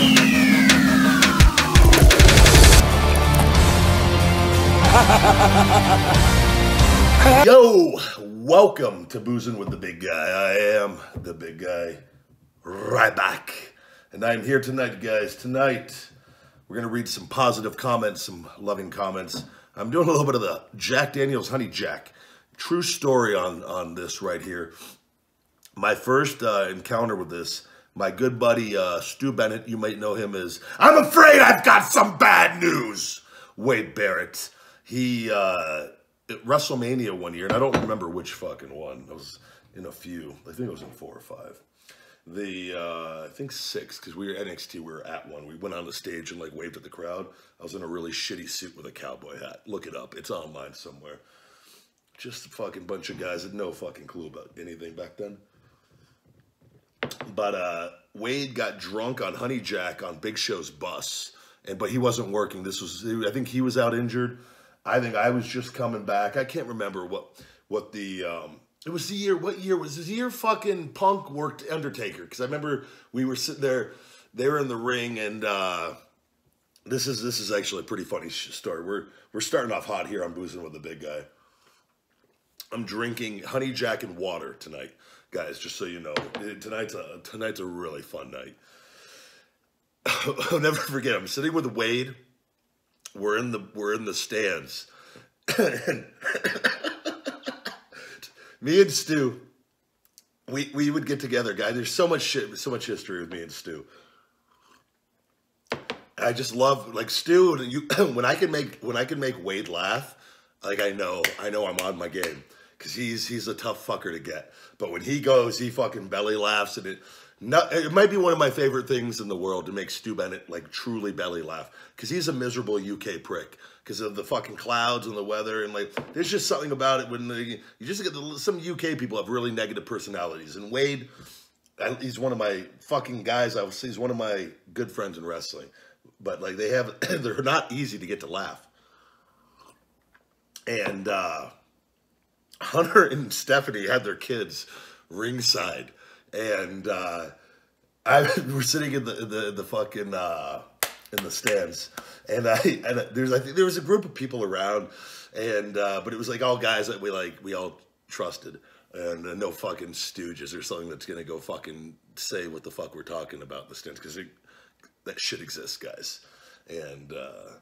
Yo, welcome to Boozing with the Big Guy. I am the Big Guy, Ryback. And I'm here tonight, guys. Tonight, we're going to read some positive comments, some loving comments. I'm doing a little bit of the Jack Daniels Honey Jack. True story on, on this right here. My first uh, encounter with this, my good buddy uh, Stu Bennett, you might know him as, I'm afraid I've got some bad news. Wade Barrett. He, uh, at WrestleMania one year, and I don't remember which fucking one. I was in a few. I think it was in four or five. The uh, I think six because we were NXT. We were at one. We went on the stage and like waved at the crowd. I was in a really shitty suit with a cowboy hat. Look it up. It's online somewhere. Just a fucking bunch of guys that no fucking clue about anything back then. But uh, Wade got drunk on Honey Jack on Big Show's bus, and but he wasn't working. This was I think he was out injured. I think I was just coming back. I can't remember what what the um, it was the year. What year was this year? Fucking Punk worked Undertaker because I remember we were sitting there. They were in the ring, and uh, this is this is actually a pretty funny story. We're we're starting off hot here. I'm boozing with the big guy. I'm drinking honey jack and water tonight, guys. Just so you know, tonight's a tonight's a really fun night. I'll never forget. I'm sitting with Wade we're in the we're in the stands. and me and Stu, we we would get together, guys. There's so much shit, so much history with me and Stu. I just love like Stu. You when I can make when I can make Wade laugh, like I know I know I'm on my game because he's he's a tough fucker to get. But when he goes, he fucking belly laughs and it not, it might be one of my favorite things in the world to make Stu Bennett like truly belly laugh. Because he's a miserable UK prick. Because of the fucking clouds and the weather and like there's just something about it when you just get the, some UK people have really negative personalities. And Wade he's one of my fucking guys. I was he's one of my good friends in wrestling. But like they have they're not easy to get to laugh. And uh Hunter and Stephanie had their kids ringside and uh, I we're sitting in the the, the fucking uh, in the stands, and I and there's I think there was a group of people around, and uh, but it was like all guys that we like we all trusted, and uh, no fucking stooges or something that's gonna go fucking say what the fuck we're talking about in the stands because that shit exists, guys, and. Uh,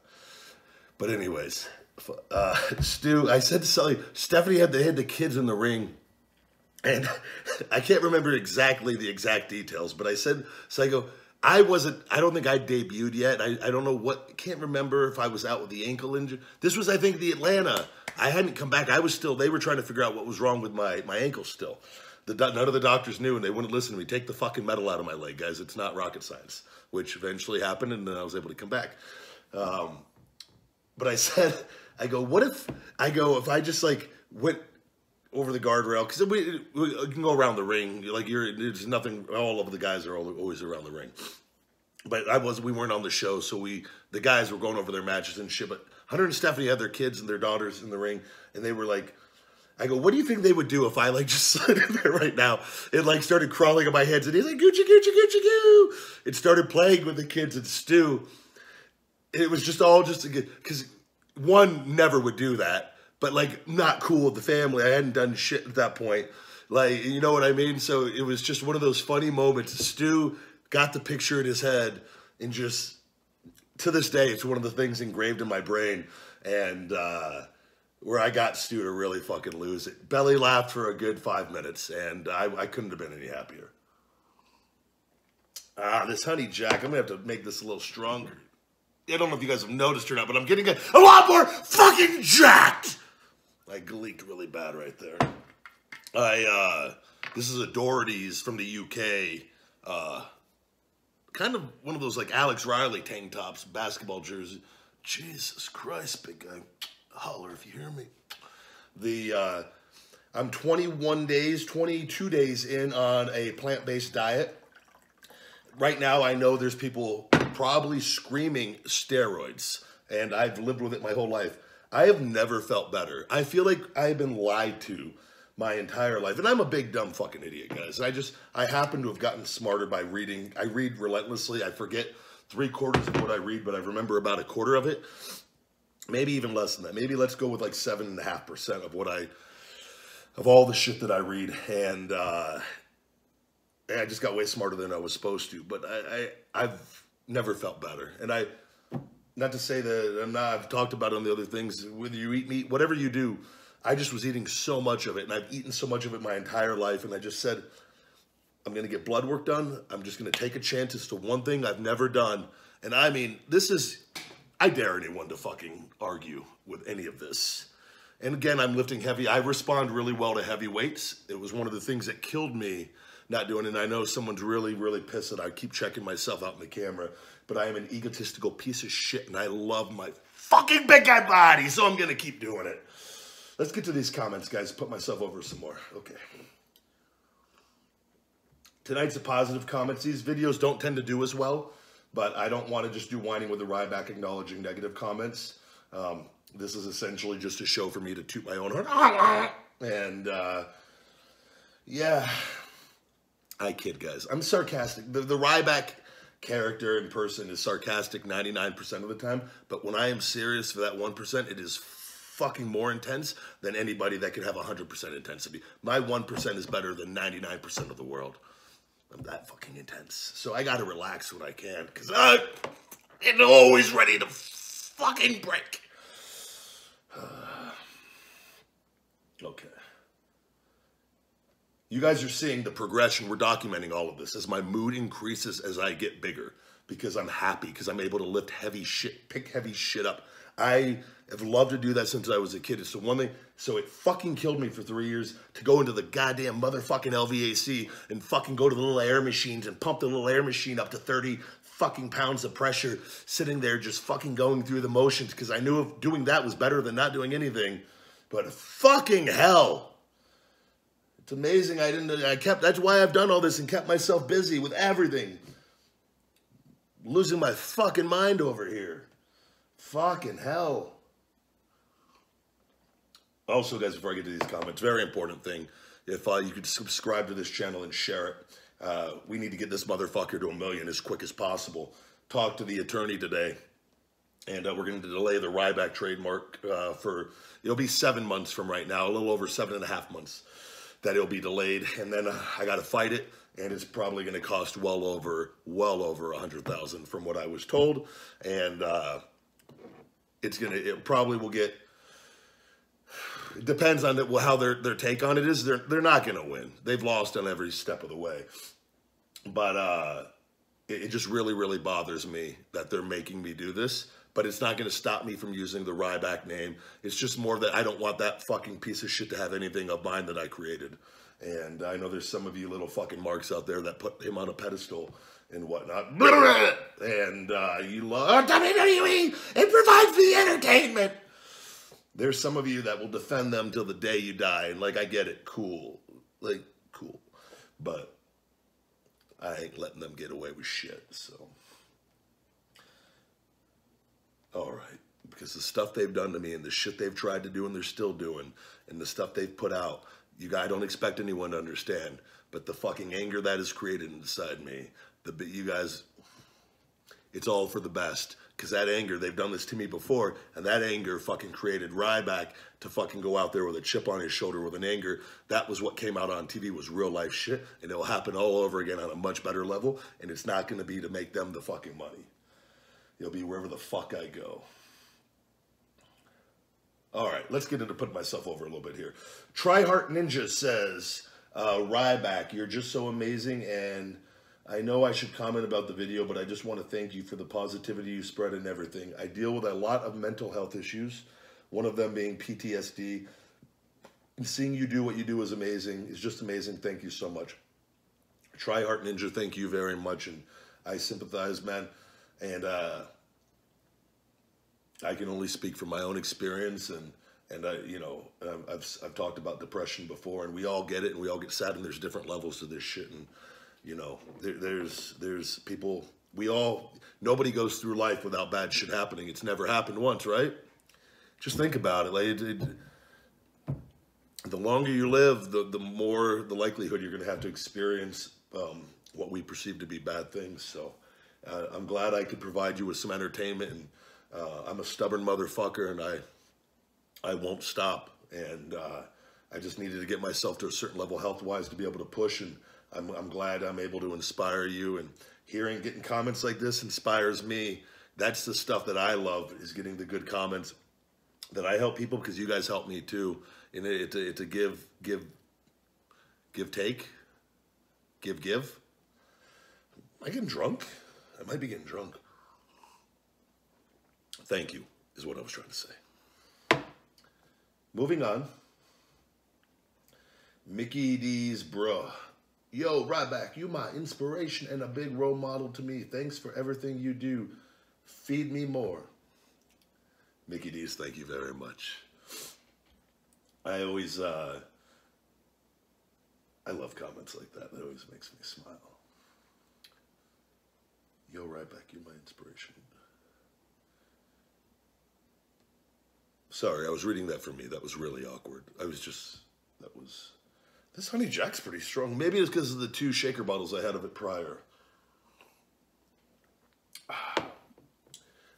but anyways, uh, Stu, I said to Sully, Stephanie had to had the kids in the ring and I can't remember exactly the exact details, but I said, so I go, I wasn't, I don't think I debuted yet. I, I don't know what, can't remember if I was out with the ankle injury. This was, I think, the Atlanta. I hadn't come back. I was still, they were trying to figure out what was wrong with my, my ankle still. The, none of the doctors knew and they wouldn't listen to me. Take the fucking metal out of my leg, guys. It's not rocket science, which eventually happened and then I was able to come back. Um, but I said, I go, what if, I go, if I just like went, over the guardrail because we, we, can go around the ring. Like you're, there's nothing. All of the guys are always around the ring. But I was, we weren't on the show, so we, the guys were going over their matches and shit. But Hunter and Stephanie had their kids and their daughters in the ring, and they were like, I go, what do you think they would do if I like just slid in there right now? It like started crawling on my head, and he's like, Gucci, Gucci, Gucci, Goo. It started playing with the kids and Stu. It was just all just because one never would do that but like not cool with the family. I hadn't done shit at that point. Like, you know what I mean? So it was just one of those funny moments. Stu got the picture in his head and just to this day, it's one of the things engraved in my brain. And uh, where I got Stu to really fucking lose it. Belly laughed for a good five minutes, and I, I couldn't have been any happier. Ah, this honey jack, I'm gonna have to make this a little stronger. I don't know if you guys have noticed or not, but I'm getting a, a lot more fucking jacked. I leaked really bad right there. I uh, this is a Doherty's from the UK. Uh, kind of one of those like Alex Riley tank tops, basketball jersey. Jesus Christ, big guy. Holler if you hear me. The uh, I'm 21 days, 22 days in on a plant-based diet. Right now, I know there's people probably screaming steroids, and I've lived with it my whole life. I have never felt better. I feel like I have been lied to my entire life. And I'm a big dumb fucking idiot, guys. I just I happen to have gotten smarter by reading. I read relentlessly. I forget three quarters of what I read, but I remember about a quarter of it. Maybe even less than that. Maybe let's go with like seven and a half percent of what I of all the shit that I read. And uh I just got way smarter than I was supposed to. But I, I I've never felt better. And I not to say that I'm not, I've talked about on the other things, whether you eat meat, whatever you do, I just was eating so much of it, and I've eaten so much of it my entire life, and I just said, I'm going to get blood work done. I'm just going to take a chance as to one thing I've never done. And I mean, this is, I dare anyone to fucking argue with any of this. And again, I'm lifting heavy. I respond really well to heavy weights. It was one of the things that killed me not doing it. And I know someone's really, really pissed that I keep checking myself out in the camera, but I am an egotistical piece of shit and I love my fucking big guy body, so I'm to keep doing it. Let's get to these comments, guys. Put myself over some more. Okay. Tonight's a positive comments. These videos don't tend to do as well, but I don't want to just do whining with the Ryback acknowledging negative comments. Um, this is essentially just a show for me to toot my own horn. And, uh, yeah, I kid, guys. I'm sarcastic. The, the Ryback character in person is sarcastic 99% of the time, but when I am serious for that 1%, it is fucking more intense than anybody that can have 100% intensity. My 1% is better than 99% of the world. I'm that fucking intense. So I gotta relax when I can, because I'm always ready to fucking break. okay. You guys are seeing the progression. We're documenting all of this as my mood increases as I get bigger because I'm happy, because I'm able to lift heavy shit, pick heavy shit up. I have loved to do that since I was a kid. It's the one thing. So it fucking killed me for three years to go into the goddamn motherfucking LVAC and fucking go to the little air machines and pump the little air machine up to 30 fucking pounds of pressure, sitting there just fucking going through the motions because I knew if doing that was better than not doing anything. But fucking hell. It's amazing I didn't, I kept, that's why I've done all this and kept myself busy with everything. Losing my fucking mind over here. Fucking hell. Also, guys, before I get to these comments, very important thing. If uh, you could subscribe to this channel and share it, uh, we need to get this motherfucker to a million as quick as possible. Talk to the attorney today, and uh, we're going to delay the Ryback trademark uh, for, it'll be seven months from right now, a little over seven and a half months that it'll be delayed. And then uh, I got to fight it, and it's probably going to cost well over, well over a hundred thousand from what I was told. And uh, it's to, it probably will get, it depends on the, well, how their, their take on it is. They're, they're not going to win. They've lost on every step of the way. But uh, it, it just really, really bothers me that they're making me do this. But it's not going to stop me from using the Ryback name. It's just more that I don't want that fucking piece of shit to have anything of mine that I created. And I know there's some of you little fucking marks out there that put him on a pedestal and whatnot. And uh, you love WWE. It provides the entertainment. There's some of you that will defend them till the day you die. And like, I get it. Cool. Like, cool. But I ain't letting them get away with shit. So, all right. Because the stuff they've done to me and the shit they've tried to do and they're still doing and the stuff they've put out, you guys don't expect anyone to understand. But the fucking anger that is created inside me, the you guys, it's all for the best. Because that anger, they've done this to me before, and that anger fucking created Ryback to fucking go out there with a chip on his shoulder with an anger. That was what came out on TV was real life shit, and it'll happen all over again on a much better level, and it's not going to be to make them the fucking money. It'll be wherever the fuck I go. All right, let's get into putting myself over a little bit here. Tryheart Ninja says, uh, Ryback, you're just so amazing and I know I should comment about the video, but I just want to thank you for the positivity you spread and everything. I deal with a lot of mental health issues, one of them being PTSD. And seeing you do what you do is amazing. It's just amazing. Thank you so much. Tryheart Ninja, thank you very much. And I sympathize, man. And uh, I can only speak from my own experience. And, and I, you know, I've, I've talked about depression before, and we all get it, and we all get sad, and there's different levels to this shit. And you know, there, there's there's people. We all nobody goes through life without bad shit happening. It's never happened once, right? Just think about it. Like it, it, the longer you live, the, the more the likelihood you're going to have to experience um, what we perceive to be bad things. So uh, I'm glad I could provide you with some entertainment. And uh, I'm a stubborn motherfucker, and I I won't stop. And uh, I just needed to get myself to a certain level health wise to be able to push. And I'm, I'm glad I'm able to inspire you. And hearing, getting comments like this inspires me. That's the stuff that I love is getting the good comments that I help people because you guys help me too. And it, it, to give, give, give, take, give, give. I getting drunk? I might be getting drunk. Thank you, is what I was trying to say. Moving on. Mickey D's bruh. Yo, Ryback, you my inspiration and a big role model to me. Thanks for everything you do. Feed me more. Mickey D's, thank you very much. I always, uh, I love comments like that. That always makes me smile. Yo, Ryback, you're my inspiration. Sorry, I was reading that for me. That was really awkward. I was just, that was, this Honey Jack's pretty strong. Maybe it's because of the two shaker bottles I had of it prior.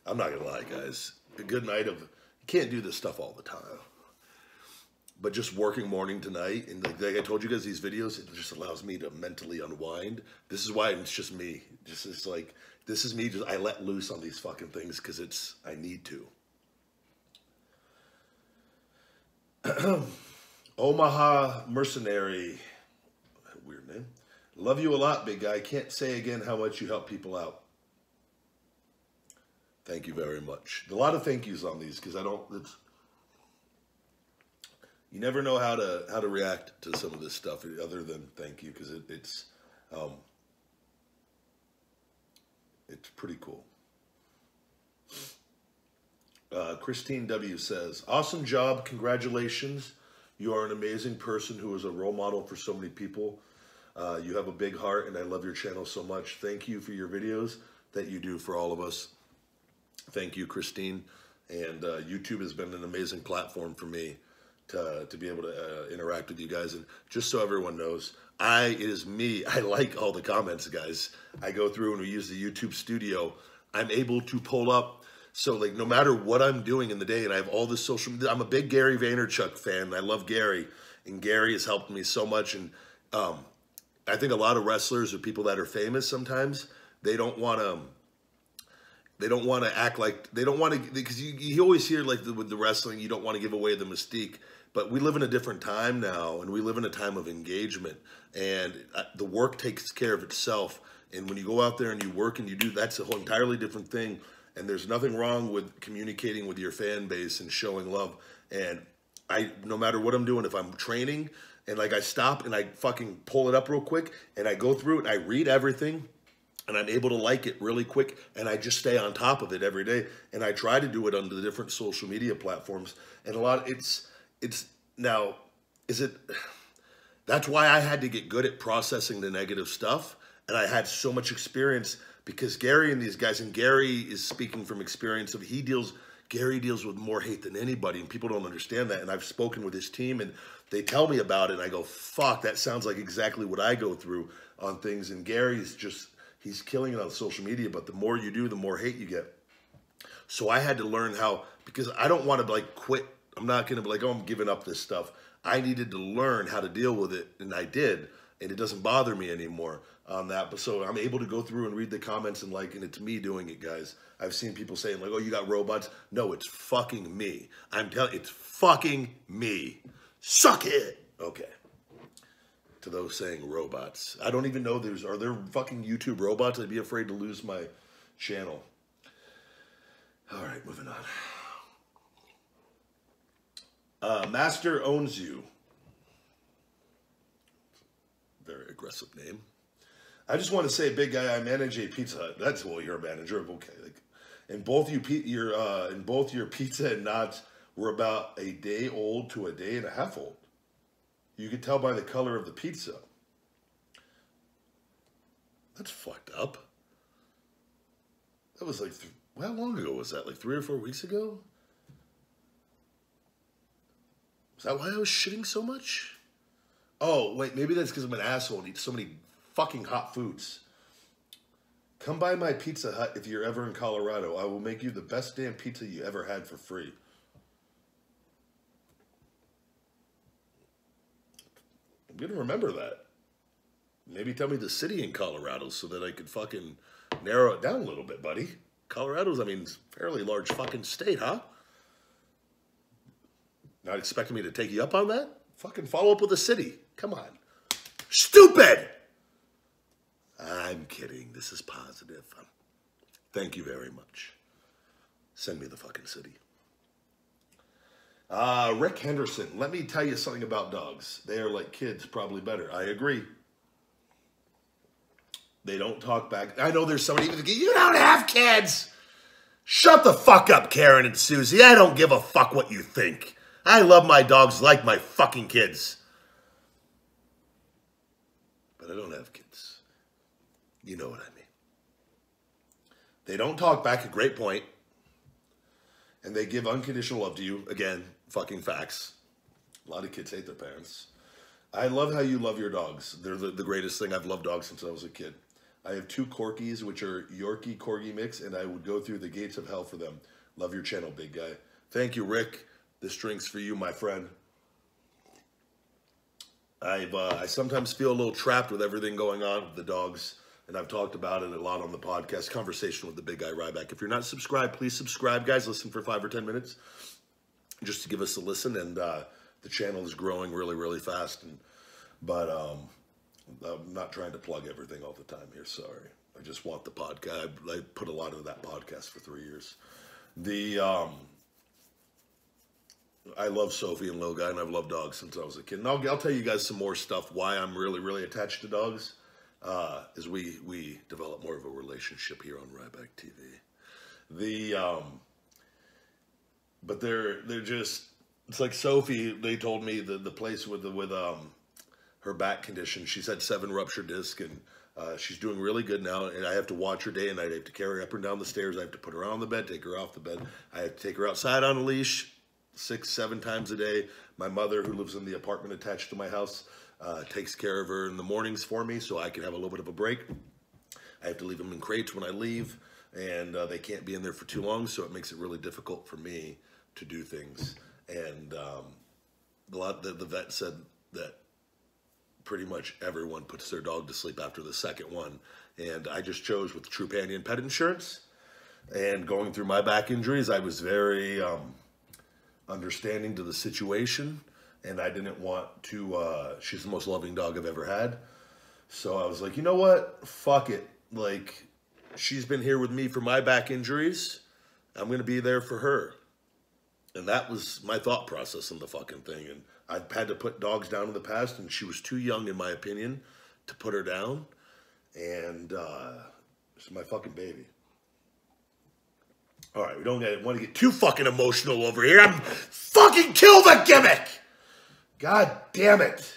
I'm not going to lie, guys. A good night of, you can't do this stuff all the time. But just working morning to night, and like, like I told you guys, these videos, it just allows me to mentally unwind. This is why it's just me. Just it's like, this is me, just I let loose on these fucking things because it's, I need to. Omaha Mercenary. Weird name. Love you a lot, big guy. Can't say again how much you help people out. Thank you very much. A lot of thank yous on these because I don't. It's you never know how to how to react to some of this stuff other than thank you because it, it's um, it's pretty cool. Uh, Christine W says, "Awesome job, congratulations." You are an amazing person who is a role model for so many people. Uh, you have a big heart, and I love your channel so much. Thank you for your videos that you do for all of us. Thank you, Christine. And uh, YouTube has been an amazing platform for me to, to be able to uh, interact with you guys. And just so everyone knows, I it is me. I like all the comments, guys. I go through and we use the YouTube studio. I'm able to pull up so like no matter what I'm doing in the day, and I have all this social. I'm a big Gary Vaynerchuk fan. I love Gary, and Gary has helped me so much. And um, I think a lot of wrestlers or people that are famous sometimes they don't want to. They don't want to act like they don't want to because you, you always hear like the, with the wrestling you don't want to give away the mystique. But we live in a different time now, and we live in a time of engagement, and uh, the work takes care of itself. And when you go out there and you work and you do, that's a whole entirely different thing and there's nothing wrong with communicating with your fan base and showing love. And I, no matter what I'm doing, if I'm training and like I stop and I fucking pull it up real quick and I go through it and I read everything and I'm able to like it really quick and I just stay on top of it every day. And I try to do it on the different social media platforms. And a lot, it's, it's now, is it, that's why I had to get good at processing the negative stuff. And I had so much experience because Gary and these guys, and Gary is speaking from experience of he deals, Gary deals with more hate than anybody, and people don't understand that. And I've spoken with his team, and they tell me about it, and I go, fuck, that sounds like exactly what I go through on things. And Gary's just, he's killing it on social media, but the more you do, the more hate you get. So I had to learn how, because I don't want to like quit. I'm not going to be like, oh, I'm giving up this stuff. I needed to learn how to deal with it, and I did, and it doesn't bother me anymore on that. But so I'm able to go through and read the comments and like, and it's me doing it, guys. I've seen people saying like, "Oh, you got robots." No, it's fucking me. I'm telling, it's fucking me. Suck it. Okay. To those saying robots, I don't even know there's are there fucking YouTube robots. I'd be afraid to lose my channel. All right, moving on. Uh, Master owns you. Very aggressive name. I just want to say, big guy, I manage a Pizza Hut. That's well, you're a manager okay. Like, and both you, your, uh, and both your pizza and knots were about a day old to a day and a half old. You could tell by the color of the pizza. That's fucked up. That was like, how long ago was that? Like three or four weeks ago? Is that why I was shitting so much? Oh, wait, maybe that's because I'm an asshole and eat so many fucking hot foods. Come by my Pizza Hut if you're ever in Colorado. I will make you the best damn pizza you ever had for free. I'm gonna remember that. Maybe tell me the city in Colorado so that I could fucking narrow it down a little bit, buddy. Colorado's, I mean, fairly large fucking state, huh? Not expecting me to take you up on that? Fucking follow up with a city. Come on. Stupid! I'm kidding. This is positive. Thank you very much. Send me the fucking city. Uh, Rick Henderson, let me tell you something about dogs. They are like kids, probably better. I agree. They don't talk back. I know there's somebody even you don't have kids. Shut the fuck up, Karen and Susie. I don't give a fuck what you think. I love my dogs like my fucking kids. But I don't have kids. You know what I mean. They don't talk back, a great point. And they give unconditional love to you. Again, fucking facts. A lot of kids hate their parents. I love how you love your dogs. They're the, the greatest thing. I've loved dogs since I was a kid. I have two Corkies, which are Yorkie Corgi mix, and I would go through the gates of hell for them. Love your channel, big guy. Thank you, Rick. This drink's for you, my friend. I've uh, I sometimes feel a little trapped with everything going on with the dogs, and I've talked about it a lot on the podcast. Conversation with the big guy Ryback. If you're not subscribed, please subscribe, guys. Listen for five or ten minutes, just to give us a listen. And uh, the channel is growing really, really fast. And but um, I'm not trying to plug everything all the time here. Sorry, I just want the podcast. I, I put a lot of that podcast for three years. The um, I love Sophie and Lil Guy, and I've loved dogs since I was a kid. And I'll, I'll tell you guys some more stuff why I'm really, really attached to dogs uh, as we we develop more of a relationship here on Ryback TV. The um, but they're they're just it's like Sophie. They told me the the place with the with um her back condition. She's had seven ruptured discs and. Uh, she's doing really good now, and I have to watch her day and night. I have to carry her up and down the stairs. I have to put her on the bed, take her off the bed. I have to take her outside on a leash, six, seven times a day. My mother, who lives in the apartment attached to my house, uh, takes care of her in the mornings for me so I can have a little bit of a break. I have to leave them in crates when I leave, and uh, they can't be in there for too long, so it makes it really difficult for me to do things. And um, a lot the, the vet said that pretty much everyone puts their dog to sleep after the second one. And I just chose with Trupanion Pet Insurance. And going through my back injuries, I was very um, understanding to the situation, and I didn't want to. Uh, she's the most loving dog I've ever had, so I was like, you know what? Fuck it. Like, she's been here with me for my back injuries. I'm gonna be there for her, and that was my thought process in the fucking thing. And I've had to put dogs down in the past, and she was too young, in my opinion, to put her down. And uh, she's my fucking baby. All right, we don't want to get too fucking emotional over here. I'm fucking kill the gimmick. God damn it.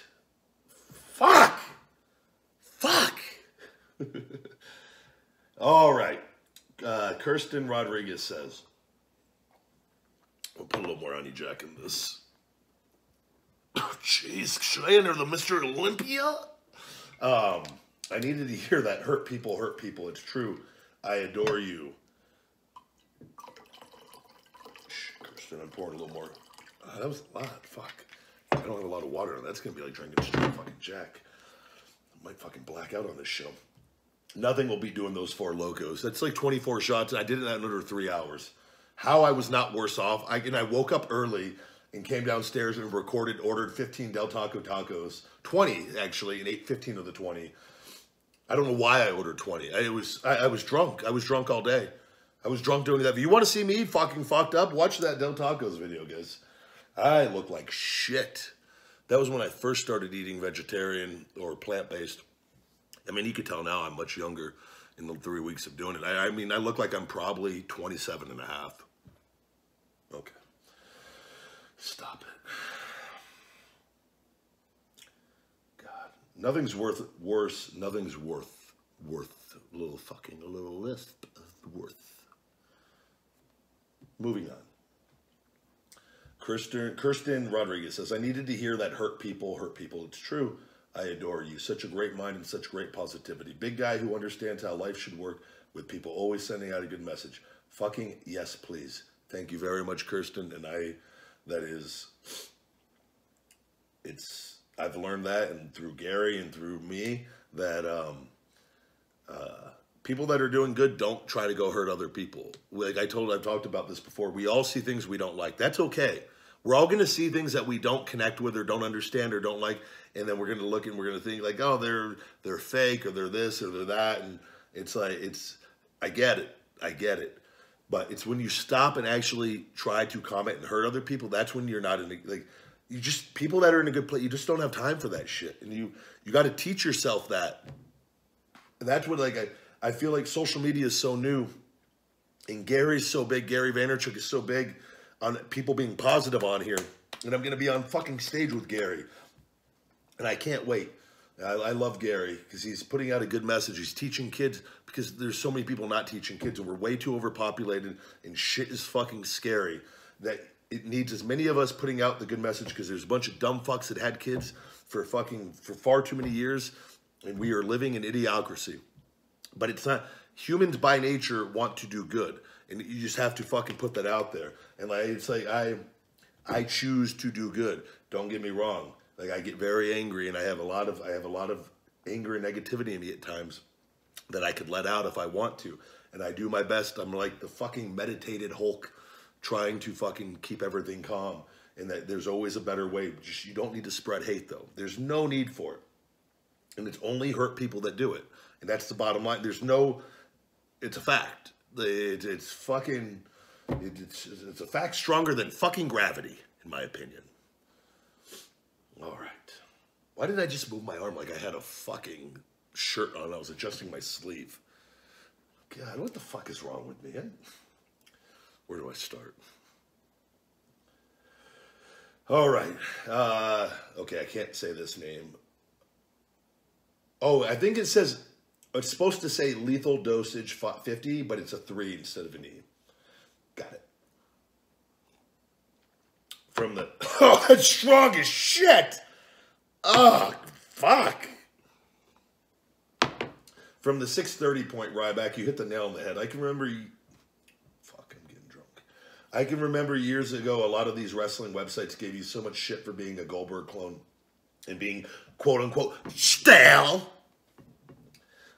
Fuck. Fuck. All right. Uh, Kirsten Rodriguez says, We'll put a little more on you, Jack, in this. Jeez. Should I enter the Mr. Olympia? Um, I needed to hear that hurt people hurt people. It's true. I adore you. Shh, Kristen, I'm pouring a little more. Uh, that was a lot. Fuck. I don't have a lot of water. That's going to be like drinking straight fucking Jack. I might fucking black out on this show. Nothing will be doing those Four Lokos. That's like 24 shots. I did it in under three hours. How I was not worse off. I, and I woke up early and came downstairs and recorded, ordered 15 Del Taco tacos. 20, actually, and ate 15 of the 20. I don't know why I ordered 20. I was I, I was drunk. I was drunk all day. I was drunk doing that. If you want to see me fucking fucked up, watch that Del Tacos video, guys. I look like shit. That was when I first started eating vegetarian or plant-based. I mean, you could tell now I'm much younger in the three weeks of doing it. I, I mean, I look like I'm probably 27 and a half. Okay. Stop it. God. Nothing's worth worse. Nothing's worth worth a little fucking a little lisp worth. Moving on. Kirsten, Kirsten Rodriguez says, I needed to hear that hurt people hurt people. It's true. I adore you. Such a great mind and such great positivity. Big guy who understands how life should work with people always sending out a good message. Fucking yes, please. Thank you very much, Kirsten. And I, that is, it's, I've learned that and through Gary and through me that, um, uh, people that are doing good don't try to go hurt other people. Like I told, I've talked about this before. We all see things we don't like. That's okay. We're all going to see things that we don't connect with or don't understand or don't like, and then we're going to look and we're going to think like, oh, they're they're fake or they're this or they're that, and it's like it's. I get it. I get it. But it's when you stop and actually try to comment and hurt other people. That's when you're not in a, like you just people that are in a good place. You just don't have time for that shit, and you you got to teach yourself that. And that's what like I I feel like social media is so new, and Gary's so big. Gary Vaynerchuk is so big on people being positive on here, and I'm gonna be on fucking stage with Gary, and I can't wait. I, I love Gary because he's putting out a good message. He's teaching kids because there's so many people not teaching kids, and we're way too overpopulated, and shit is fucking scary. That it needs as many of us putting out the good message because there's a bunch of dumb fucks that had kids for fucking for far too many years, and we are living in idiocracy. But it's not humans by nature want to do good, and you just have to fucking put that out there. And like it's like I, I choose to do good. Don't get me wrong. Like I get very angry, and I have a lot of I have a lot of anger and negativity in me at times that I could let out if I want to, and I do my best. I'm like the fucking meditated Hulk, trying to fucking keep everything calm. And that there's always a better way. Just you don't need to spread hate though. There's no need for it, and it's only hurt people that do it. And that's the bottom line. There's no, it's a fact. It, it's fucking, it, it's, it's a fact stronger than fucking gravity, in my opinion. All right. Why did I just move my arm like I had a fucking shirt on? I was adjusting my sleeve. God, what the fuck is wrong with me? Where do I start? All right. Uh, okay, I can't say this name. Oh, I think it says it's supposed to say lethal dosage 50, but it's a 3 instead of an E. Got it. From the... Oh, that's strong as shit! Oh, fuck. From the 630 point Ryback, you hit the nail on the head. I can remember... Fuck, I'm getting drunk. I can remember years ago, a lot of these wrestling websites gave you so much shit for being a Goldberg clone and being quote-unquote stale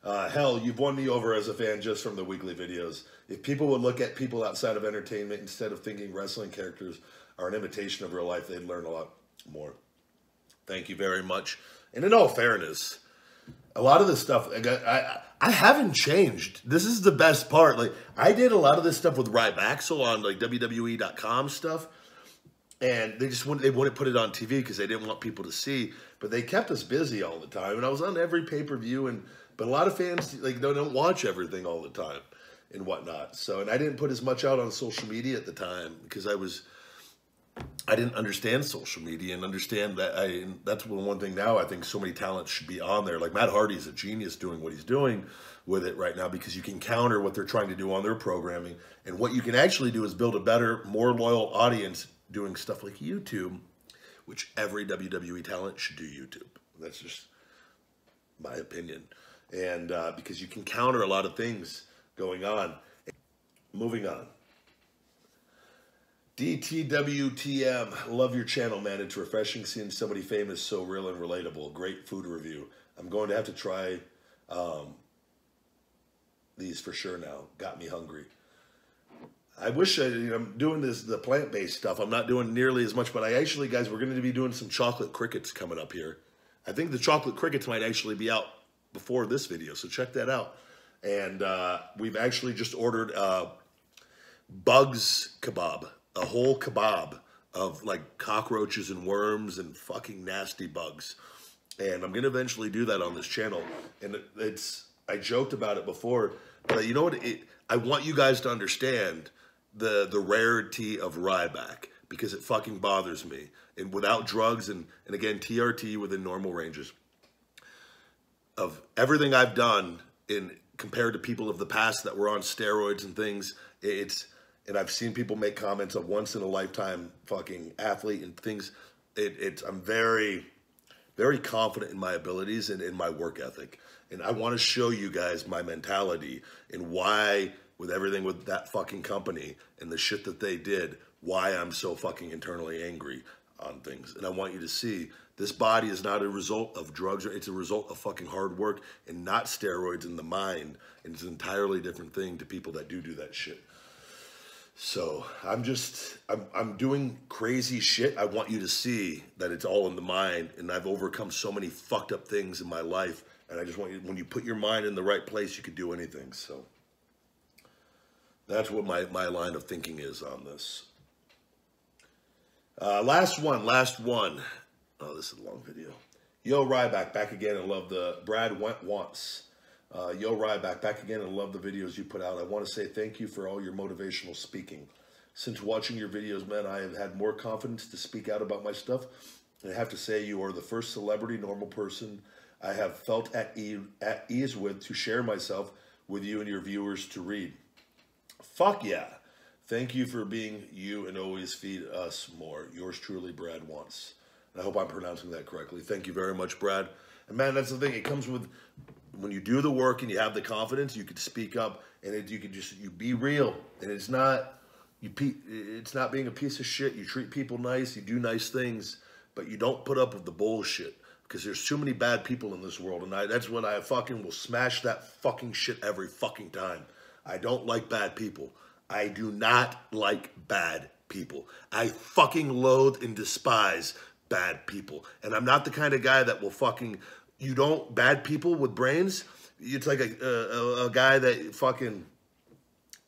uh, hell, you've won me over as a fan just from the weekly videos. If people would look at people outside of entertainment instead of thinking wrestling characters are an imitation of real life, they'd learn a lot more. Thank you very much. And in all fairness, a lot of this stuff, I, I, I haven't changed. This is the best part. Like I did a lot of this stuff with Rybaxel on like WWE.com stuff, and they just wouldn't they wouldn't put it on TV because they didn't want people to see. But they kept us busy all the time, and I was on every pay per view and but a lot of fans like they don't watch everything all the time and whatnot. So, and I didn't put as much out on social media at the time because I was, I didn't understand social media and understand that I. that's one thing now. I think so many talents should be on there. Like Matt Hardy's a genius doing what he's doing with it right now because you can counter what they're trying to do on their programming, and what you can actually do is build a better, more loyal audience doing stuff like YouTube, which every WWE talent should do YouTube. That's just my opinion and uh, because you can counter a lot of things going on. Moving on. DTWTM, love your channel, man. It's refreshing seeing somebody famous so real and relatable. Great food review. I'm going to have to try um, these for sure now. Got me hungry. I wish I, you know, I'm doing this the plant based stuff. I'm not doing nearly as much, but I actually, guys, we're going to be doing some chocolate crickets coming up here. I think the chocolate crickets might actually be out before this video, so check that out. And uh, we've actually just ordered uh, bugs kebab, a whole kebab of like cockroaches and worms and fucking nasty bugs. And I'm gonna eventually do that on this channel. And it's I joked about it before, but you know what? It, I want you guys to understand the the rarity of Ryback because it fucking bothers me. And without drugs and and again TRT within normal ranges of everything I've done in compared to people of the past that were on steroids and things, it's and I've seen people make comments of once in a lifetime fucking athlete and things. It, it's I'm very, very confident in my abilities and in my work ethic, and I want to show you guys my mentality and why, with everything with that fucking company and the shit that they did, why I'm so fucking internally angry on things. And I want you to see this body is not a result of drugs, it's a result of fucking hard work and not steroids in the mind. And it's an entirely different thing to people that do do that shit. So I'm just, I'm, I'm doing crazy shit. I want you to see that it's all in the mind. And I've overcome so many fucked up things in my life. And I just want you, when you put your mind in the right place, you can do anything. So that's what my, my line of thinking is on this. Uh, last one, last one. Oh, this is a long video. Yo, Ryback, back again and love the Brad went once. Uh, Yo, Ryback, back back again and love the videos you put out. I want to say thank you for all your motivational speaking. Since watching your videos, man, I have had more confidence to speak out about my stuff. And I have to say, you are the first celebrity, normal person I have felt at, e at ease with to share myself with you and your viewers to read. Fuck yeah. Thank you for being you and always feed us more. Yours truly, Brad Wants. And I hope I'm pronouncing that correctly. Thank you very much, Brad. And man, that's the thing. It comes with when you do the work and you have the confidence, you can speak up and it, you can just you be real. And it's not you it's not being a piece of shit. You treat people nice, you do nice things, but you don't put up with the bullshit because there's too many bad people in this world. And I, that's when I fucking will smash that fucking shit every fucking time. I don't like bad people. I do not like bad people. I fucking loathe and despise bad people. And I'm not the kind of guy that will fucking, you don't, bad people with brains, it's like a, a, a guy that fucking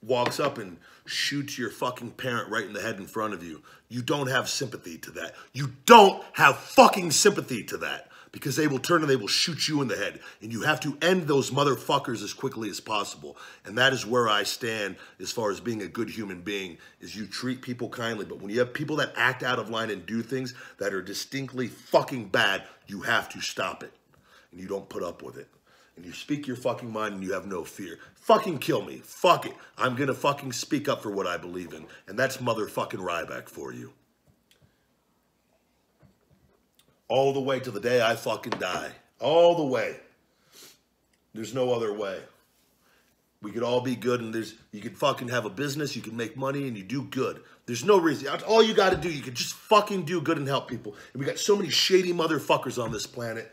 walks up and shoots your fucking parent right in the head in front of you. You don't have sympathy to that. You don't have fucking sympathy to that because they will turn and they will shoot you in the head. And you have to end those motherfuckers as quickly as possible. And that is where I stand as far as being a good human being, is you treat people kindly. But when you have people that act out of line and do things that are distinctly fucking bad, you have to stop it. And you don't put up with it. And you speak your fucking mind and you have no fear. Fucking kill me. Fuck it. I'm gonna fucking speak up for what I believe in. And that's motherfucking Ryback for you. all the way to the day I fucking die. All the way. There's no other way. We could all be good and there's you could fucking have a business, you can make money and you do good. There's no reason. All you got to do, you can just fucking do good and help people. And we got so many shady motherfuckers on this planet.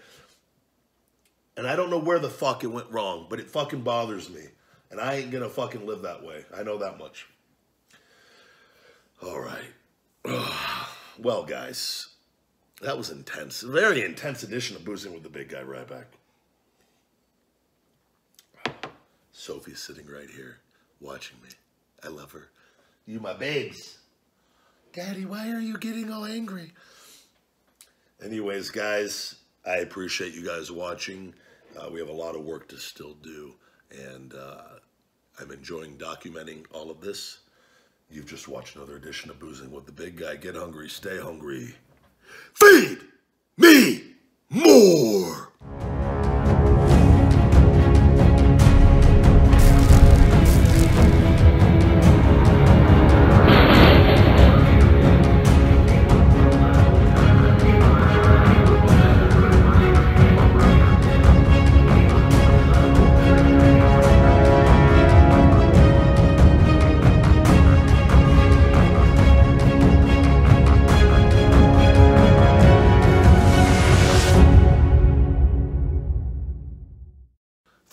And I don't know where the fuck it went wrong, but it fucking bothers me. And I ain't gonna fucking live that way. I know that much. All right. well, guys, that was intense. Very intense edition of Boozing with the Big Guy Ryback. Sophie's sitting right here watching me. I love her. You my babes. Daddy, why are you getting all angry? Anyways, guys, I appreciate you guys watching. Uh, we have a lot of work to still do, and uh, I'm enjoying documenting all of this. You've just watched another edition of Boozing with the Big Guy. Get hungry, stay hungry. Feed me more.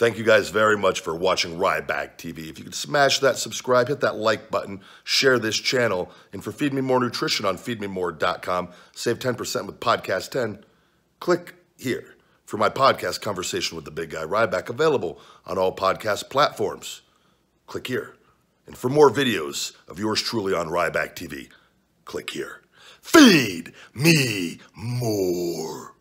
Thank you guys very much for watching Ryback TV. If you could smash that subscribe, hit that like button, share this channel, and for Feed Me More Nutrition on feedmemore.com, save 10% with Podcast 10, click here for my podcast conversation with the big guy Ryback, available on all podcast platforms. Click here. And for more videos of yours truly on Ryback TV, click here. Feed me more.